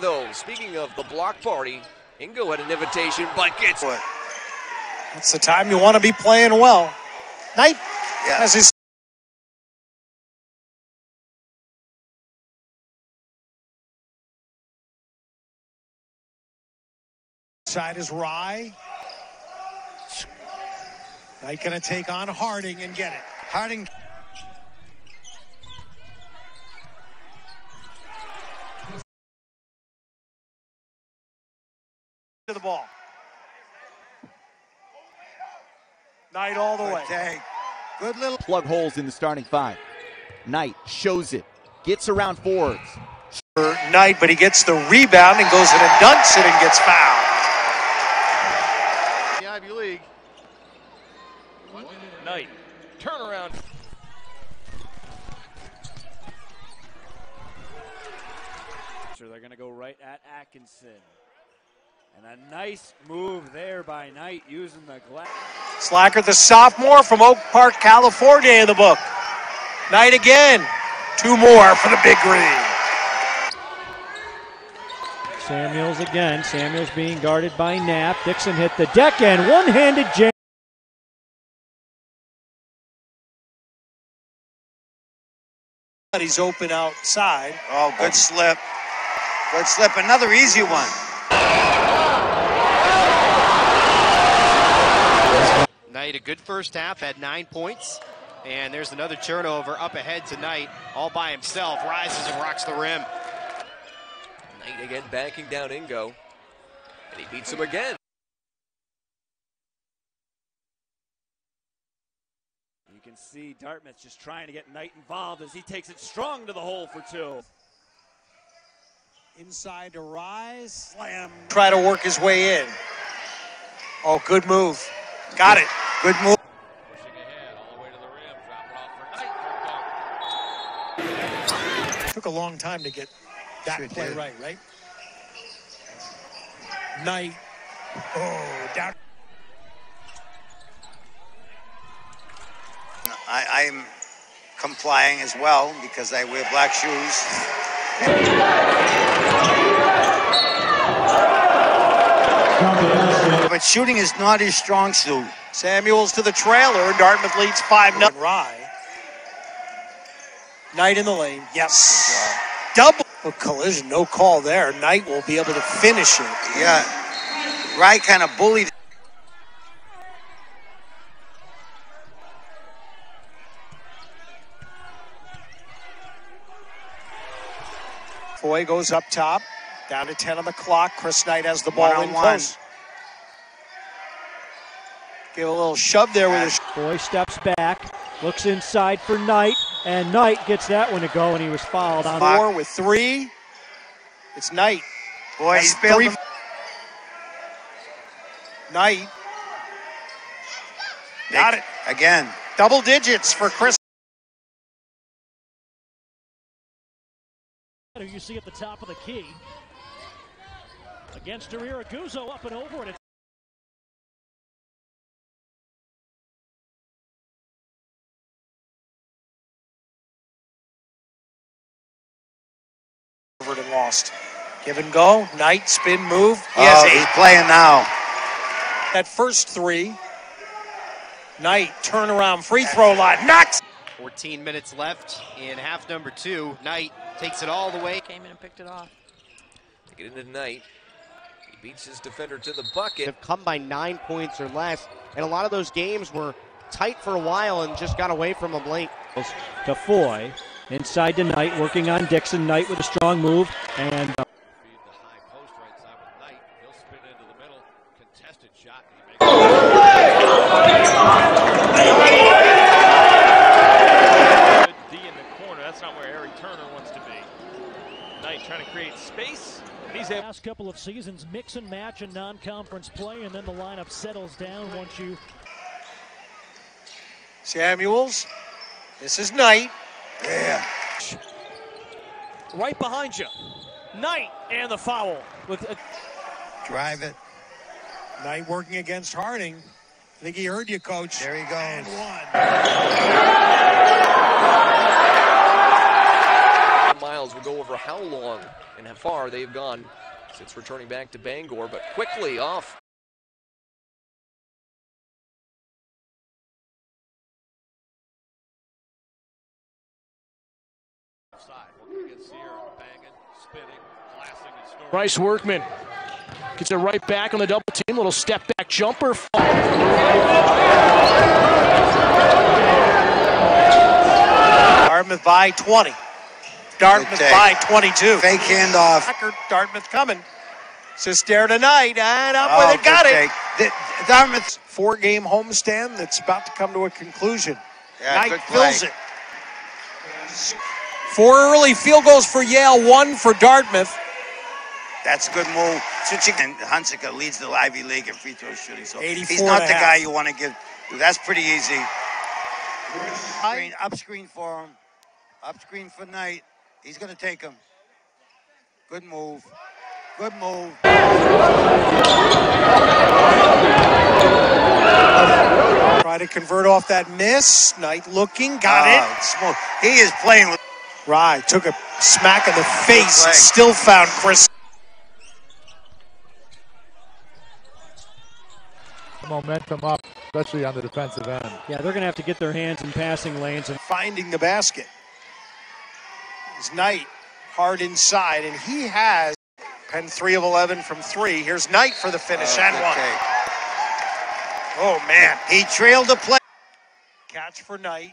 though. Speaking of the block party, Ingo had an invitation, but gets What? It's the time you want to be playing well. Knight Yeah. has his side is Rai. Knight going to take on Harding and get it. Harding. To the ball. Knight all the way. Okay. Good little. plug holes in the starting five. Knight shows it, gets around forwards. for Knight, but he gets the rebound and goes in and dunks it and gets fouled. the Ivy League. Knight. Turnaround. So they're going to go right at Atkinson. And a nice move there by Knight using the glass. Slacker, the sophomore from Oak Park, California, in the book. Knight again. Two more for the big green. Samuels again. Samuels being guarded by Knapp. Dixon hit the deck and one-handed jam. But he's open outside. Oh, good slip. Good slip. Another easy one. Knight, a good first half, had nine points. And there's another turnover up ahead tonight, all by himself. Rises and rocks the rim. Knight again backing down Ingo. And he beats him again. You can see Dartmouth just trying to get Knight involved as he takes it strong to the hole for two. Inside to Rise. Slam. Try to work his way in. Oh, good move. Got it. Good move. Took a long time to get that Sure play did. right, right? Knight. Oh, down. I, I'm complying as well because I wear black shoes. But shooting is not his strong suit. Samuels to the trailer. Dartmouth leads 5 0. Rai. Knight in the lane. Yes. Double. A collision. No call there. Knight will be able to finish it. Yeah. Rai kind of bullied. Foye goes up top. Down to 10 on the clock. Chris Knight has the ball in One-on-one. close. Give a little shove there with his. Boy steps back, looks inside for Knight, and Knight gets that one to go, and he was fouled on. Four with three. It's Knight. Boy, That's he three- him. Knight. Got it. Again. Double digits for Chris. You see at the top of the key. Against Aririguzoh up and over, and Covered and lost. Give and go. Knight spin move. He has Oh, eight. he's playing now. That first three. Knight turnaround free throw line. Knocks. 14 minutes left in half number two. Knight takes it all the way. Came in and picked it off. To get into Knight. He beats his defender to the bucket. have come by nine points or less, and a lot of those games were tight for a while and just got away from them late. to Foye. Inside to Knight, working on Dixon. Knight with a strong move, and uh, D in the corner. That's not where Eric Turner wants to be. Knight trying to create space. He's able. last couple of seasons, mix and match in non-conference play, and then the lineup settles down once you Samuels. This is Knight. Yeah. right behind you. Knight and the foul. With a, Drive it. Knight working against Harding. I think he heard you, coach. There he goes. And one. Miles will go over how long and how far they've gone since returning back to Bangor, but quickly off. Bryce Workman gets it right back on the double team. Little step back jumper. Dartmouth by 20. Dartmouth Good by 22. Fake handoff. Packer, Dartmouth coming. Sistare tonight, and up Oh, with it, got good it. take. The- Dartmouth's Four game homestand that's about to come to a conclusion. Yeah, Knight good play. fills it. Four early field goals for Yale, one for Dartmouth. That's a good move. And Hunsicker leads the Ivy League in free throw shooting. So he's not the half. guy you want to give. That's pretty easy. Screen, up screen for him. Up screen for Knight. He's going to take him. Good move. Good move. Try to convert off that miss. Knight looking, got Oh, it. smooth. He is playing with. Rai took a smack in the face, still found Chris. Momentum up, especially on the defensive end. Yeah, they're going to have to get their hands in passing lanes and Finding the basket. It's Knight hard inside, and he has Penn 3 of 11 from three. Here's Knight for the finish Oh, and good one. take. Oh, man. He trailed the play. Catch for Knight.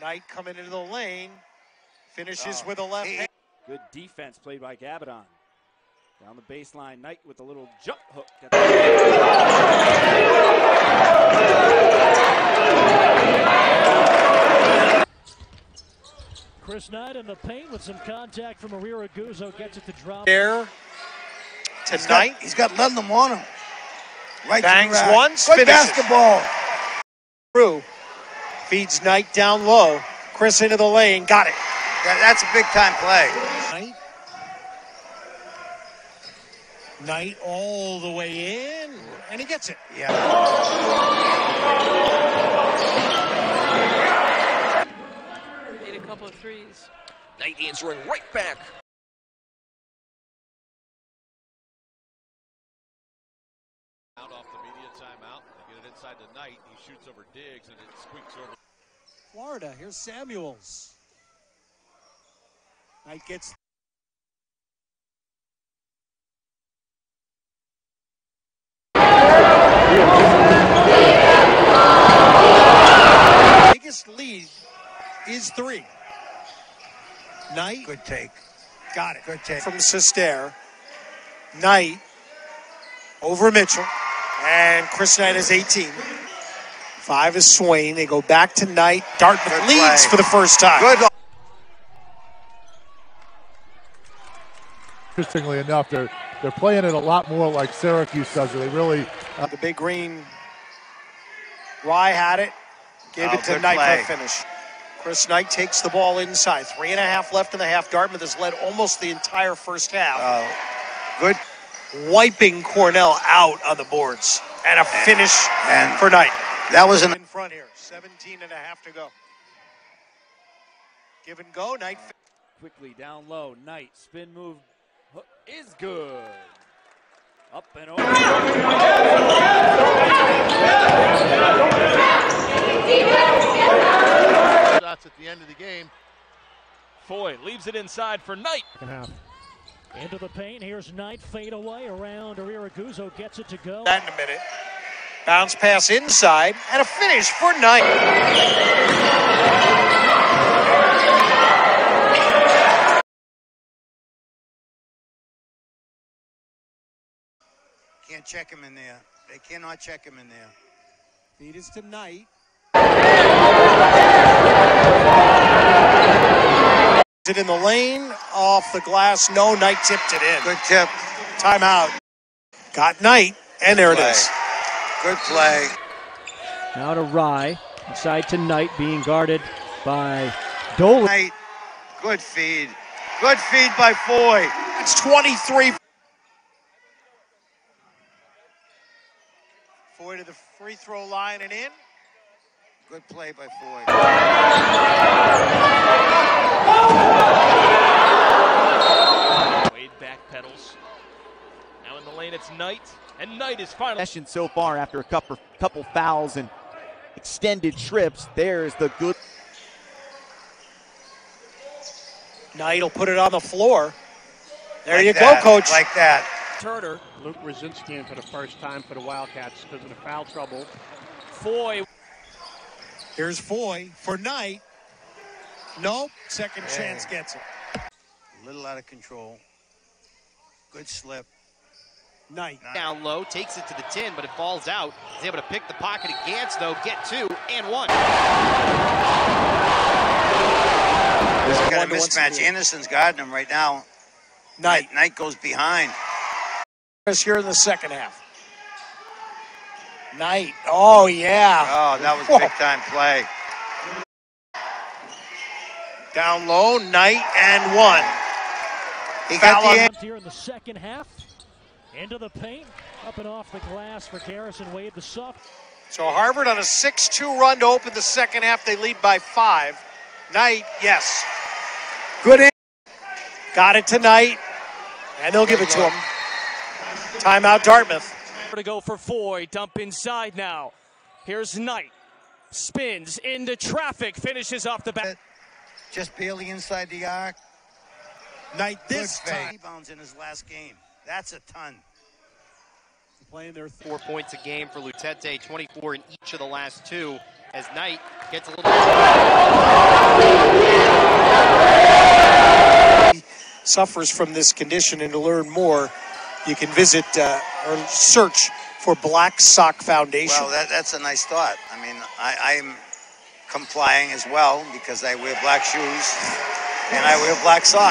Knight coming into the lane. Finishes Oh, with a left hand. Good defense played by Gabbidon. Down the baseline, Knight with a little jump hook. Chris Knight in the paint with some contact from Aririguzoh gets it to drop. There He's got, tonight. he's got Ledlum on him. Right to the Bangs rack. once, Good finishes. basketball. Through. Feeds Knight down low. Chris into the lane. Got it. That- that's a big time play. Knight. Knight all the way in, and he gets it. Yeah. Made a couple of threes. Knight answering right back. Out off the media timeout. They get it inside the night. He shoots over Diggs and it squeaks over. Florida. Here's Samuels. Knight gets. Biggest lead is three. Knight Good take. got it. Good take. From Sistare. Knight over Mitchell. And Chris Knight is 18. Five is Swain. They go back to Knight. Dartmouth Good leads play. for the first time. Good. Interestingly enough, they're they're playing it a lot more like Syracuse does. They really uh, The big green. Rai had it. Gave Oh, it to Knight play. for a finish. Chris Knight takes the ball inside. Three and a half left in the half. Dartmouth has led almost the entire first half. Uh, good. Wiping Cornell out on the boards. And a finish And for Knight. that was an. In front here. 17 and a half to go. Give and go. Knight. Quickly down low, Knight spin move is good. Up and over. Shots at the end of the game. Foye leaves it inside for Knight. second half. Into the paint. Here's Knight fade away around. Aririguzoh gets it to go. That in a minute. Bounce pass inside. And a finish for Knight. Can't check him in there. They cannot check him in there. Feed is to Knight. Is it in the lane? Off the glass. No, Knight tipped it in. Good tip. Timeout. Got Knight. And there it play. is. Good play. Now to Rai. Inside to Knight being guarded by Dolan. Knight. Good feed. Good feed by Foye. It's 23. Foye to the free throw line and in. Good play by Foye. Wade backpedals. Now in the lane, it's Knight, and Knight is final. Session so far after a couple, couple fouls and extended trips. There's the good. Knight will put it on the floor. There like you that, go, coach. Like that. Turner. Luke Rosinski in for the first time for the Wildcats because of the foul trouble. Foye. Here's Foye for Knight. Nope. Second Hey. chance gets it. A little out of control. Good slip. Knight. Down low, takes it to the 10, but it falls out. He's able to pick the pocket of Gantz, though, get two and one. There's got a One to mismatch. Anderson's guarding him right now. Knight. Knight goes behind. Chris here in the second half. Knight. Oh, yeah. Oh, that was Whoa. big time play. Down low, Knight and one. He got the end. Here in the second half. Into the paint. Up and off the glass for Garrison Wade, the soft. So Harvard on a 6-2 run to open the second half. They lead by five. Knight, yes. Good in. Got it tonight. And they'll give it to him. Timeout Dartmouth. To go for Foye. Dump inside now. Here's Knight. Spins into traffic. Finishes off the back. Just barely inside the arc. Knight Good this fake. time. Rebounds in his last game. That's a ton. Playing their Four points a game for Lutete, 24 in each of the last two, as Knight gets a little. suffers from this condition, and to learn more, you can visit uh, or search for Black Sock Foundation. Well, that, that's a nice thought. I mean, I, I'm complying as well because I wear black shoes and I wear black socks.